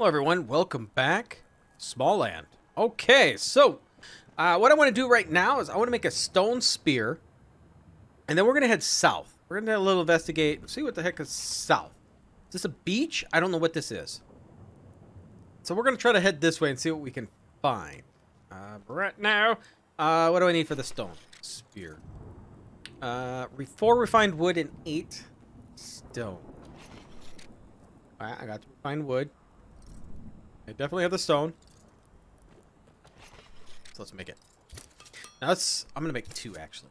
Hello, everyone. Welcome back. Smalland. Okay, so uh, what I want to do right now is I want to make a stone spear, and then we're going to head south. We're going to do a little investigate, see what the heck is south. Is this a beach? I don't know what this is. So we're going to try to head this way and see what we can find. Uh, right now, uh, what do I need for the stone spear? Uh, four refined wood and eight stone. Alright, I got to refine wood. I definitely have the stone. So let's make it. Now let's, I'm gonna make two actually.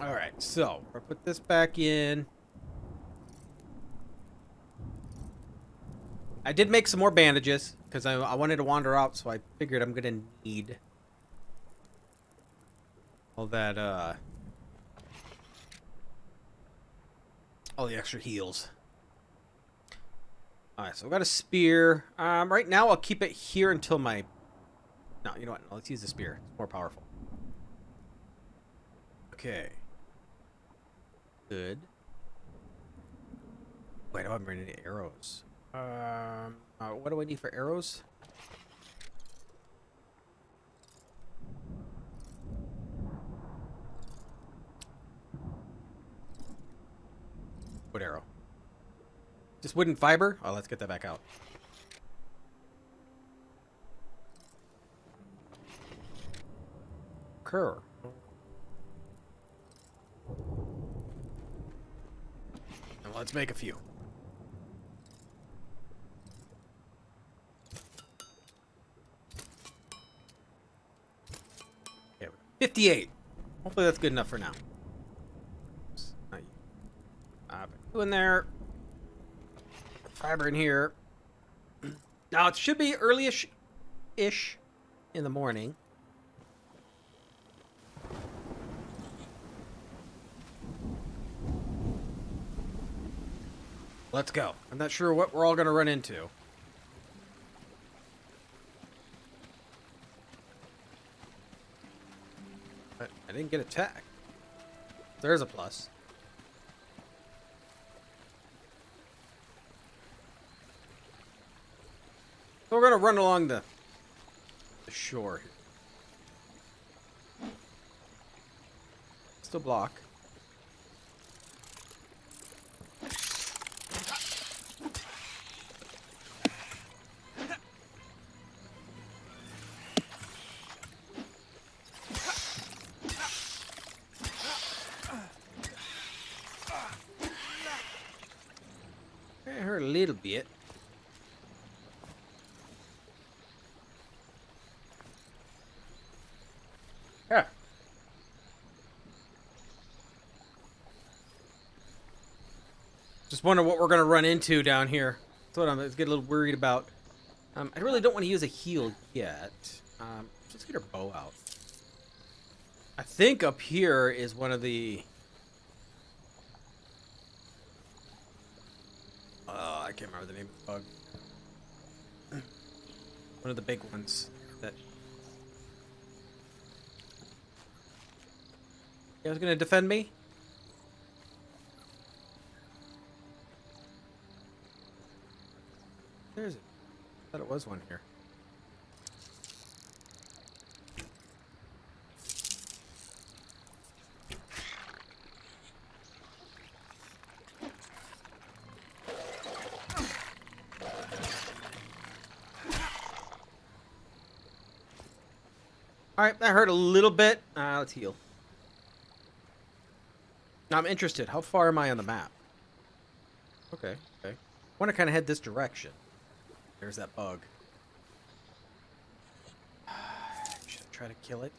Alright, so I'll put this back in. I did make some more bandages because I, I wanted to wander out, so I figured I'm gonna need all that, uh, all the extra heals. Alright, so I've got a spear. Um, right now I'll keep it here until my... No, you know what? Let's use the spear. It's more powerful. Okay. Good. Wait, I haven't run any arrows. Um, uh, what do I need for arrows? What arrow? Just wooden fiber? Oh, let's get that back out. Cur. And let's make a few. Okay, 58. Hopefully that's good enough for now. Not ah, two in there. Fiber in here. Now it should be early-ish ish in the morning. Let's go. I'm not sure what we're all going to run into. But I didn't get attacked. There's a plus. So we're gonna run along the, shore. Still block. A little bit. Yeah. Just wonder what we're gonna run into down here. That's what I'm get a little worried about. Um, I really don't want to use a heal yet. Um, let's get our bow out. I think up here is one of the. Uh, I can't remember the name of the bug. One of the big ones that You guys gonna defend me? There's it. I thought it was one here. Alright, that hurt a little bit. Uh, let's heal. Now I'm interested. How far am I on the map? Okay, okay. I want to kind of head this direction. There's that bug. Should I try to kill it?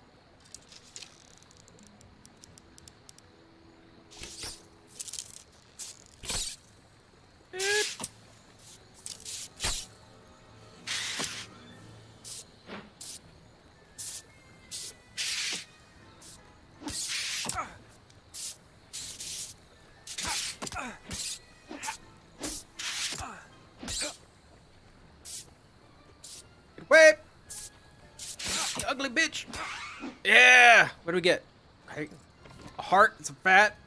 What do we get? A heart some fat.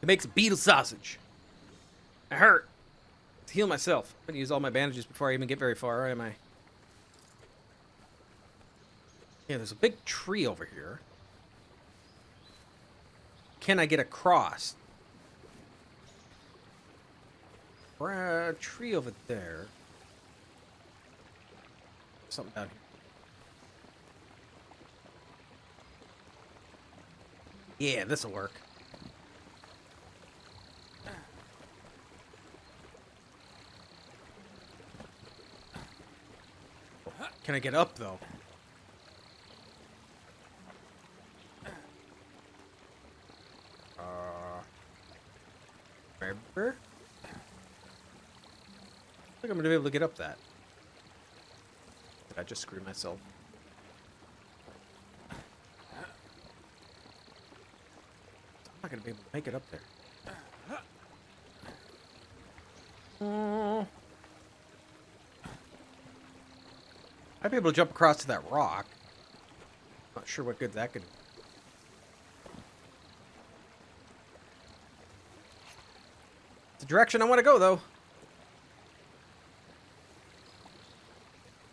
It makes a beetle sausage. I hurt. to heal myself. I'm gonna use all my bandages before I even get very far, am I? Yeah, there's a big tree over here. Can I get across? A uh, tree over there. Something down here. Yeah, this'll work. Can I get up though? Uh, remember? I think I'm gonna be able to get up that. Did I just screw myself? I'm not gonna be able to make it up there. Oh. I'd be able to jump across to that rock. Not sure what good that could. It's the direction I want to go, though.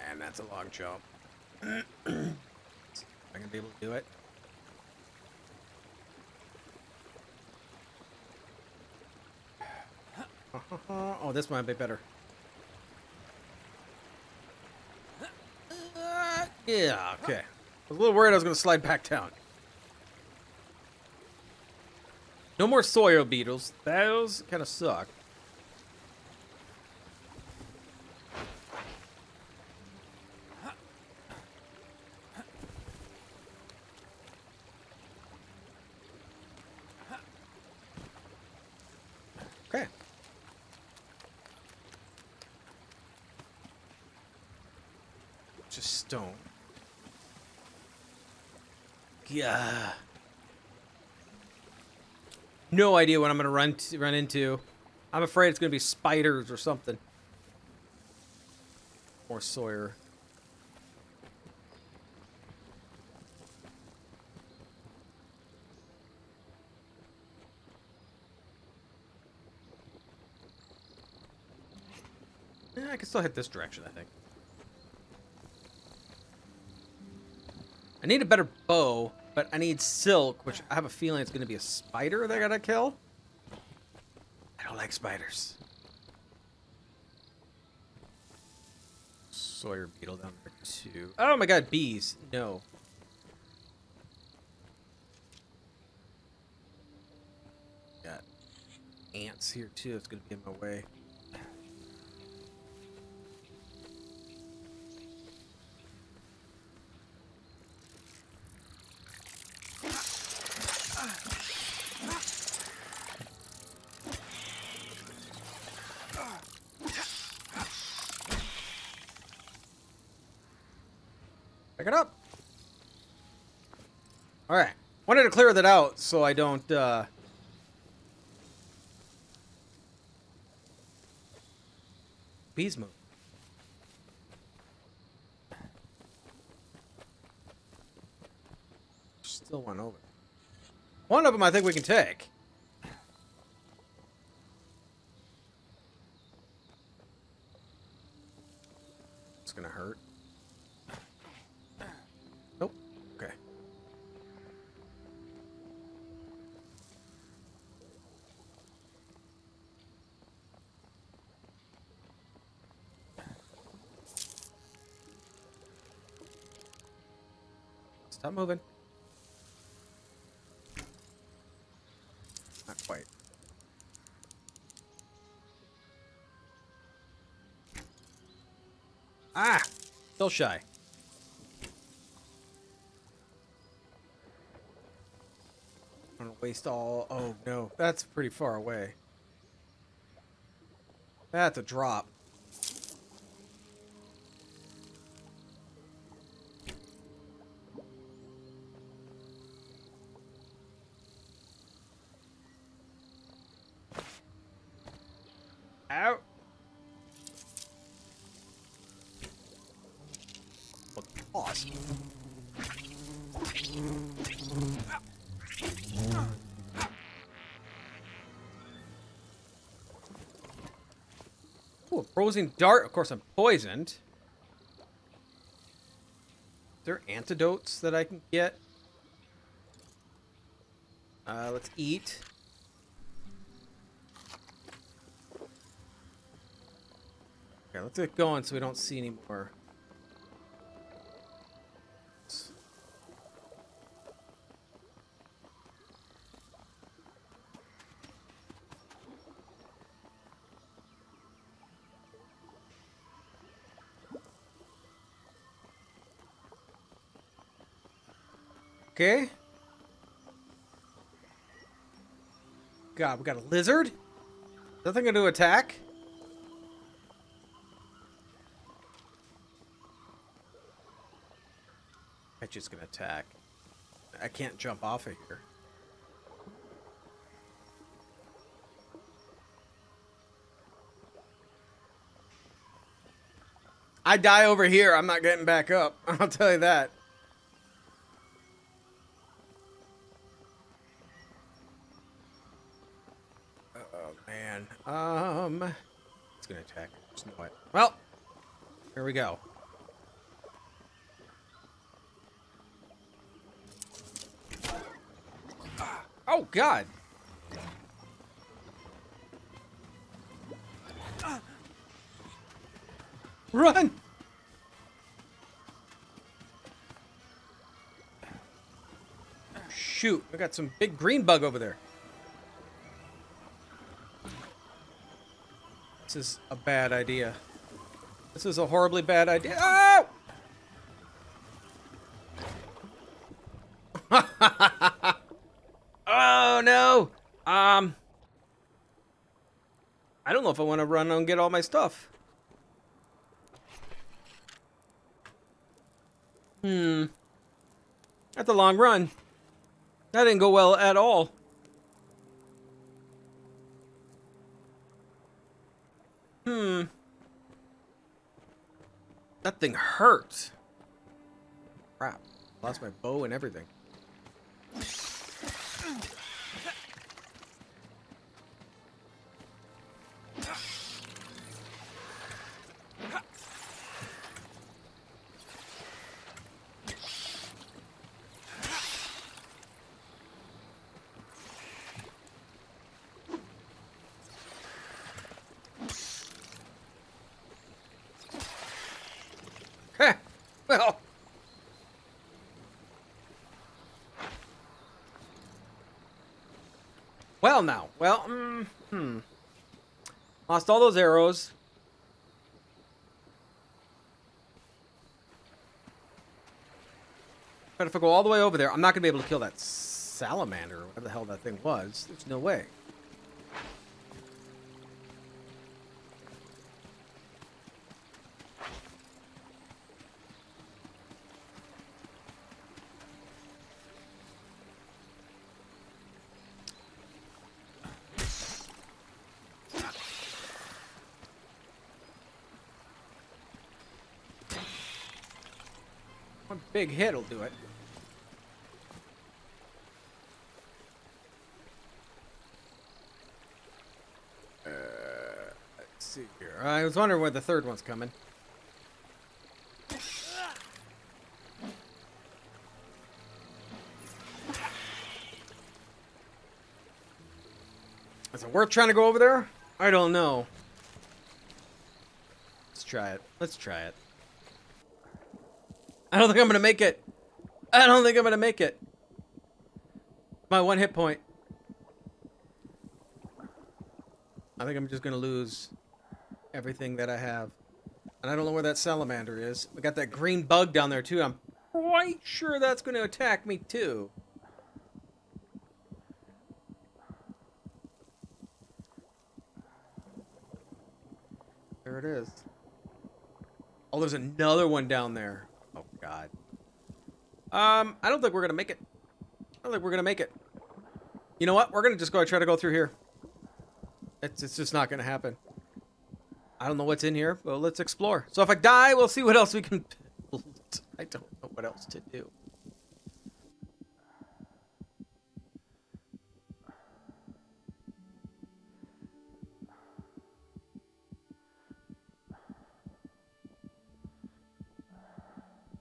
And that's a long jump. I'm I gonna be able to do it? Oh, this might be better. Uh, yeah, okay. I was a little worried I was going to slide back down. No more soil beetles. Those kind of suck. Okay. Just stone. Yeah. No idea what I'm gonna run to, run into. I'm afraid it's gonna be spiders or something. Or Sawyer. Yeah, I can still hit this direction, I think. Need a better bow, but I need silk, which I have a feeling it's going to be a spider that I gotta kill. I don't like spiders. Sawyer beetle down there too. Oh my god, bees. No. Got ants here too. It's going to be in my way. To clear that out so I don't. Uh... Bees move. Still one over. One of them I think we can take. Stop moving. Not quite. Ah! Still shy. I'm gonna waste all. Oh no, that's pretty far away. That's a drop. Awesome. Ooh, a frozen dart. Of course, I'm poisoned. Is there antidotes that I can get? Uh, let's eat. Okay, let's get going so we don't see any more. Okay. God, we got a lizard? Nothing gonna attack? It's just gonna attack. I can't jump off of here. I die over here, I'm not getting back up. I'll tell you that. Oh man. Um it's gonna attack. Just know it. Well, here we go. Oh god. Run! Shoot, I got some big green bug over there. This is a bad idea. This is a horribly bad idea. Oh! oh no. Um I don't know if I want to run and get all my stuff. Hmm. That's a long run. That didn't go well at all. Hmm. That thing hurts. Crap. Lost my bow and everything. Well. Well, now. Well, mm, hmm. Lost all those arrows. But if I go all the way over there, I'm not going to be able to kill that salamander, or whatever the hell that thing was. There's no way. Big hit will do it. Uh, let's see here. I was wondering where the third one's coming. Is it worth trying to go over there? I don't know. Let's try it. Let's try it. I don't think I'm gonna make it. I don't think I'm gonna make it. My one hit point. I think I'm just gonna lose everything that I have. And I don't know where that salamander is. We got that green bug down there too. I'm quite sure that's gonna attack me too. There it is. Oh, there's another one down there. God. Um, I don't think we're gonna make it. I don't think we're gonna make it. You know what? We're gonna just go try to go through here. It's it's just not gonna happen. I don't know what's in here, but let's explore. So if I die, we'll see what else we can build. I don't know what else to do.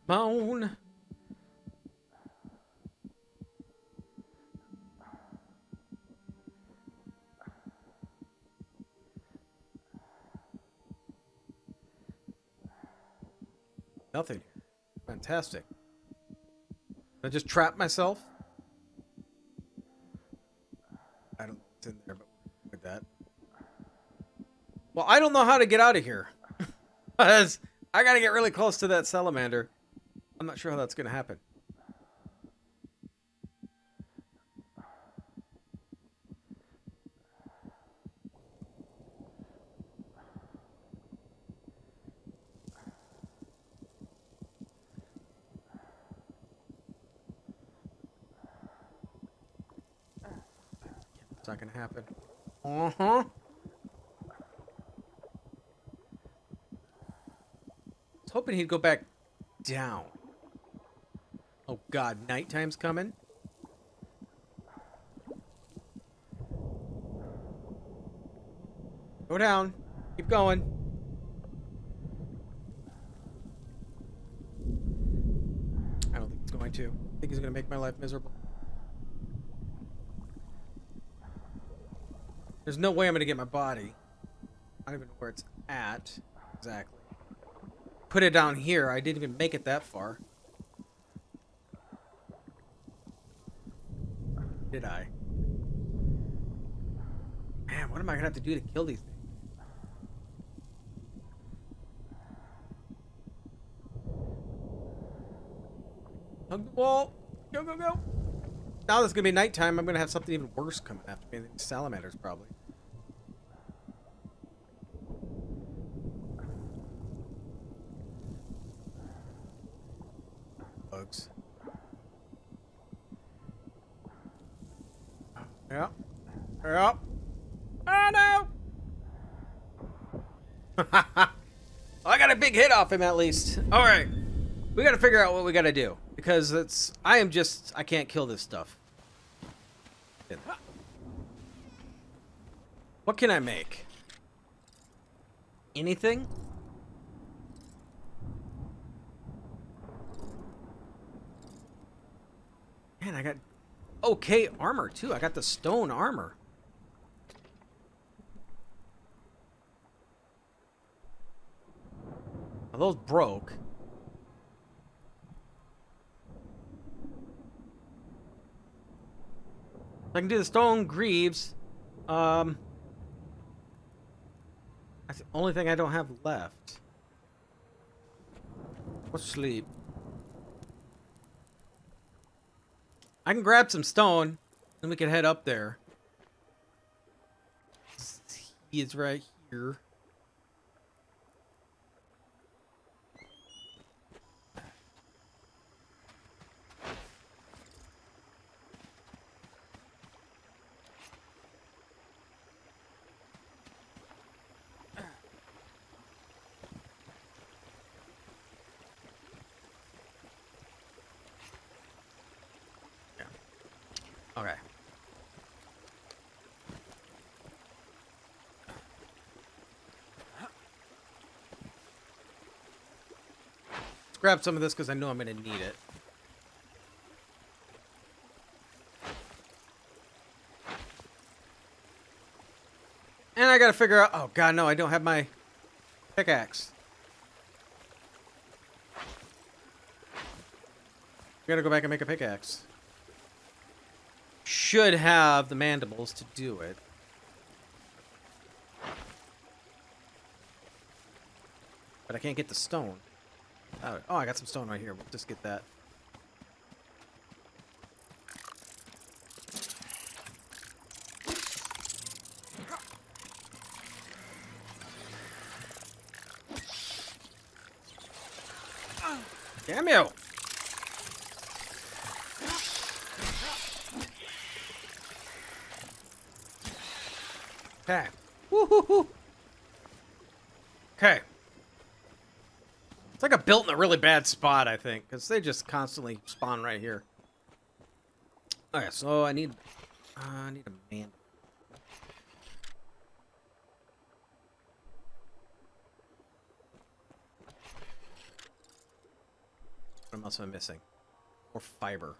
Moan. Nothing. Fantastic. I just trap myself? I don't what's in there, but with that. Well, I don't know how to get out of here. I gotta get really close to that salamander. Not sure how that's gonna happen. It's not gonna happen. Uh huh. I was hoping he'd go back down. God, nighttime's coming. Go down. Keep going. I don't think it's going to. I think he's going to make my life miserable. There's no way I'm going to get my body. I don't even know where it's at exactly put it down here. I didn't even make it that far. Did I? Man, what am I gonna have to do to kill these things? Hug the wall. Go, go, go. Now there's gonna be nighttime. I'm gonna have something even worse coming after me. Salamanders, probably. bugs. Yeah. Yeah. Oh no! I got a big hit off him at least. Alright. We gotta figure out what we gotta do. Because it's I am just I can't kill this stuff. What can I make? Anything? Man, I got okay armor too. I got the stone armor. Those broke. I can do the stone greaves. Um, that's the only thing I don't have left. Let's sleep. I can grab some stone, and we can head up there. He is right here. Okay. Let's grab some of this because I know I'm going to need it. And I gotta figure out... Oh, God, no, I don't have my pickaxe. Gotta go back and make a pickaxe should have the mandibles to do it. But I can't get the stone. Oh, I got some stone right here. We'll just get that. Damn you! Okay. Okay. It's like a built in a really bad spot, I think, because they just constantly spawn right here. Okay, so I need, uh, I need a man. What else am I missing? More fiber.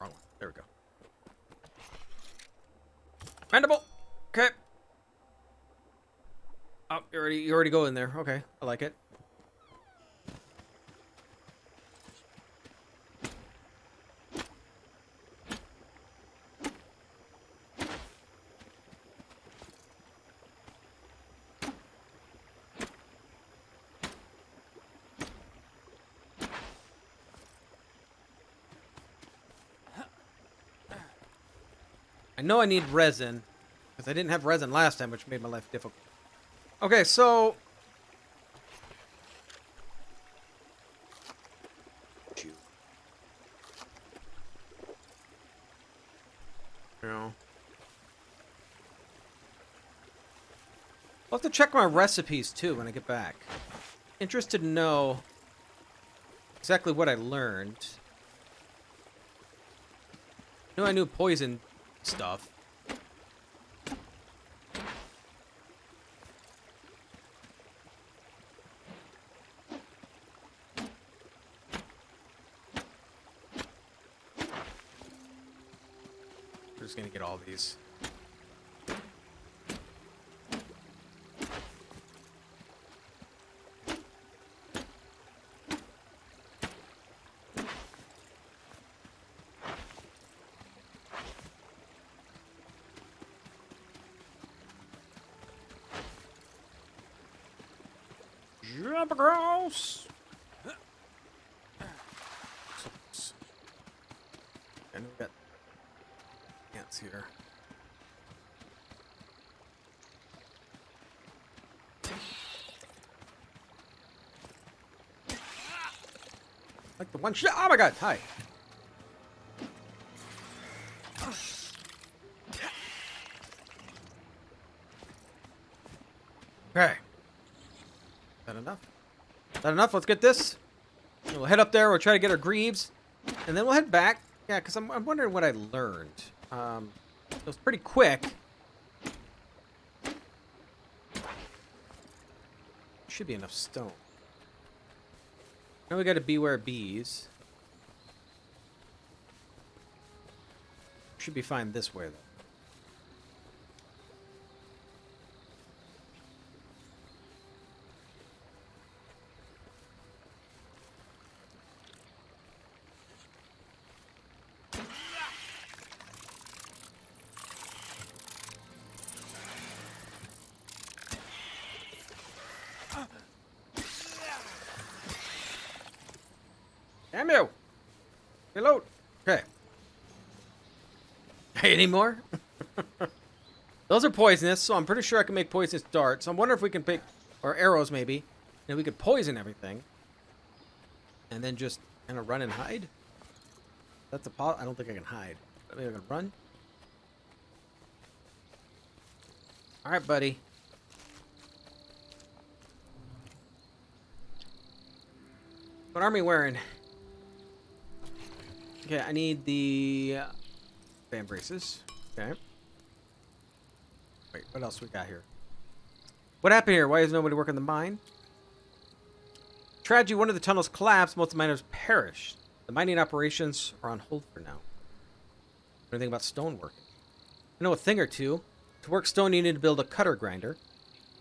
Wrong one. There we go. Mandible! Okay. Oh, you already you already go in there. Okay, I like it. I know I need resin because I didn't have resin last time, which made my life difficult. Okay, so you know, I'll have to check my recipes too when I get back. Interested to know exactly what I learned. I Knew I knew poison stuff. We're just gonna get all these. Jump across. And we got ants here. Like the one shot. Oh my god! Hi. That enough? Let's get this. We'll head up there. We'll try to get our greaves, and then we'll head back. Yeah, because I'm, I'm wondering what I learned. Um, it was pretty quick. Should be enough stone. Now we got to beware bees. Should be fine this way though. Damn you! Reload! Okay. Any more? Those are poisonous, so I'm pretty sure I can make poisonous darts. I'm wondering if we can pick, or arrows maybe, and we could poison everything. And then just kind of run and hide? That's a po- I don't think I can hide. Maybe I can run? Alright, buddy. What army wearing? Okay, I need the fan braces. Okay. Wait, what else we got here? What happened here? Why is nobody working the mine? Tragedy, one of the tunnels collapsed. Most of the miners perished. The mining operations are on hold for now. Anything about stonework? I know a thing or two. To work stone, you need to build a cutter grinder.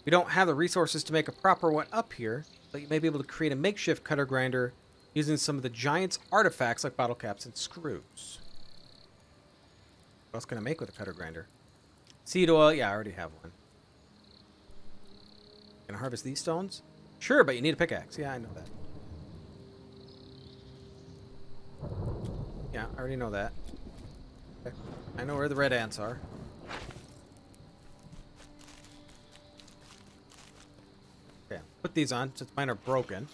We don't have the resources to make a proper one up here, but you may be able to create a makeshift cutter grinder using some of the giant's artifacts like bottle caps and screws. What else can I make with a cutter grinder? Seed oil, yeah, I already have one. Can I harvest these stones? Sure, but you need a pickaxe. Yeah, I know that. Yeah, I already know that. Okay. I know where the red ants are. Okay, put these on since mine are broken.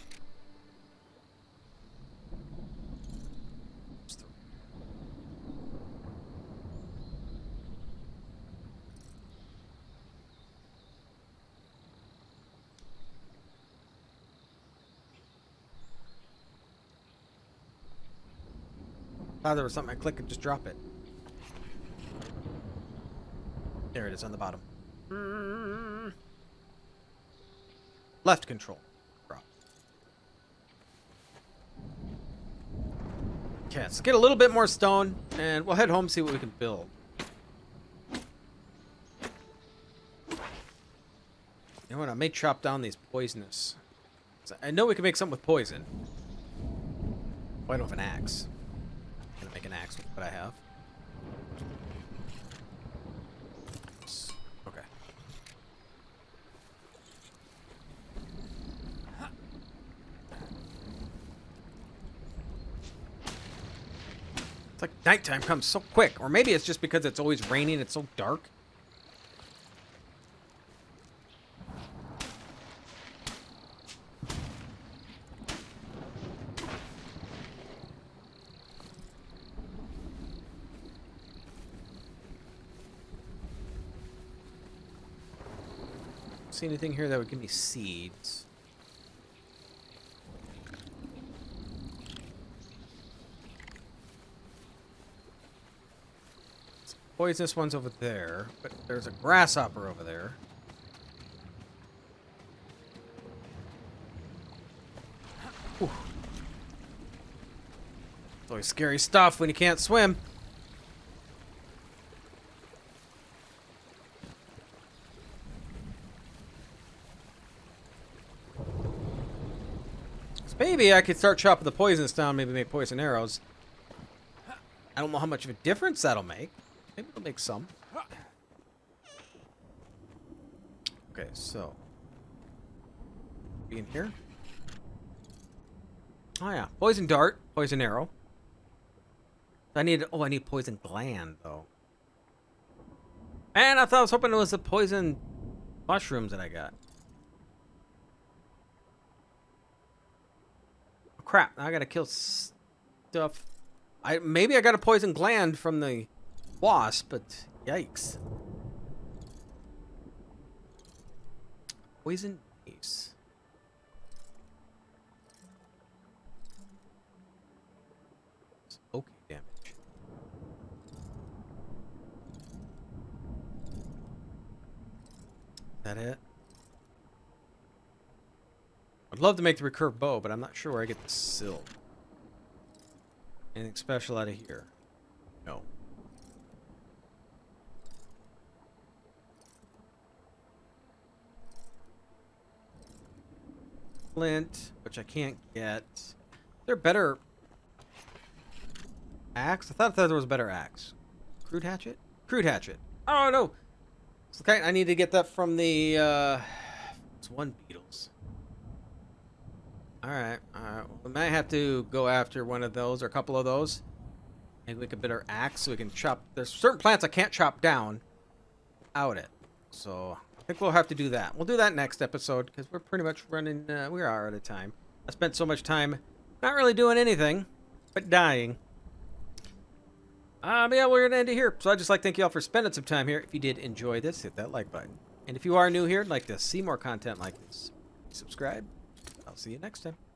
Thought there was something I click and just drop it. There it is on the bottom. Left control. Okay, let's get a little bit more stone, and we'll head home see what we can build. You know what? I may chop down these poisonous. I know we can make something with poison. Why don't have an axe? An axe with what I have. Okay. It's like nighttime comes so quick. Or maybe it's just because it's always raining, it's so dark. See anything here that would give me seeds. Poisonous one's over there, but there's a grasshopper over there. Whew. It's always scary stuff when you can't swim. Maybe I could start chopping the poisons down, maybe make poison arrows. I don't know how much of a difference that'll make. Maybe it'll make some. Okay, so. Be in here. Oh yeah, poison dart, poison arrow. I need, oh, I need poison gland, though. And I thought I was hoping it was the poison mushrooms that I got. Crap. I gotta kill stuff. I Maybe I got a poison gland from the wasp, but yikes. Poison ace. Okay damage. That it? I'd love to make the recurve bow, but I'm not sure where I get the silk. Anything special out of here? No. Flint, which I can't get. They're better axe? I thought there was a better axe. Crude hatchet? Crude hatchet. Oh no! Okay, I need to get that from the uh it's one beetles. Alright, alright. We might have to go after one of those, or a couple of those. Maybe we could better axe so we can chop... There's certain plants I can't chop down out it. So, I think we'll have to do that. We'll do that next episode, because we're pretty much running... Uh, we are out of time. I spent so much time not really doing anything, but dying. Um, yeah, we're going to end it here. So I'd just like to thank you all for spending some time here. If you did enjoy this, hit that like button. And if you are new here and like to see more content like this, subscribe. See you next time.